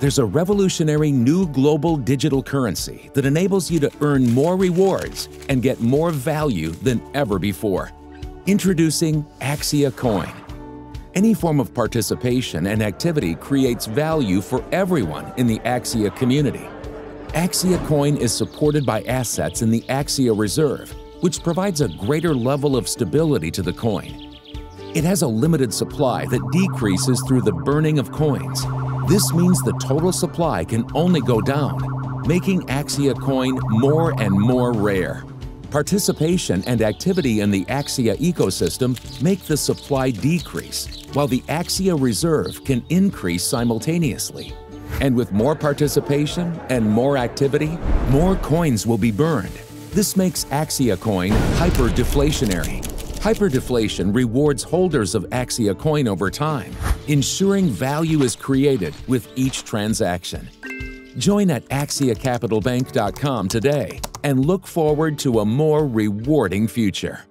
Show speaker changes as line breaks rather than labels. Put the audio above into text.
there's a revolutionary new global digital currency that enables you to earn more rewards and get more value than ever before. Introducing Axia Coin. Any form of participation and activity creates value for everyone in the Axia community. Axia Coin is supported by assets in the Axia Reserve, which provides a greater level of stability to the coin. It has a limited supply that decreases through the burning of coins. This means the total supply can only go down, making Axia Coin more and more rare. Participation and activity in the Axia ecosystem make the supply decrease, while the Axia Reserve can increase simultaneously. And with more participation and more activity, more coins will be burned. This makes Axia Coin hyper-deflationary. Hyperdeflation rewards holders of Axia Coin over time, ensuring value is created with each transaction. Join at axiacapitalbank.com today and look forward to a more rewarding future.